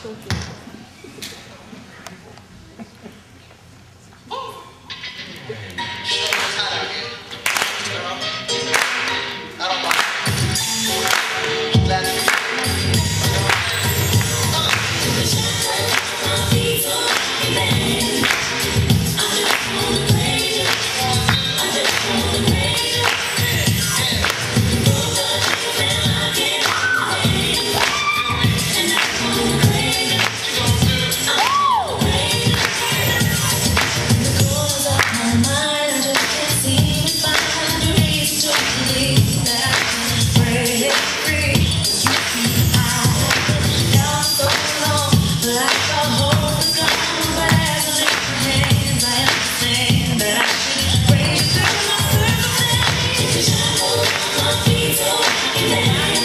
都觉得 Thank you.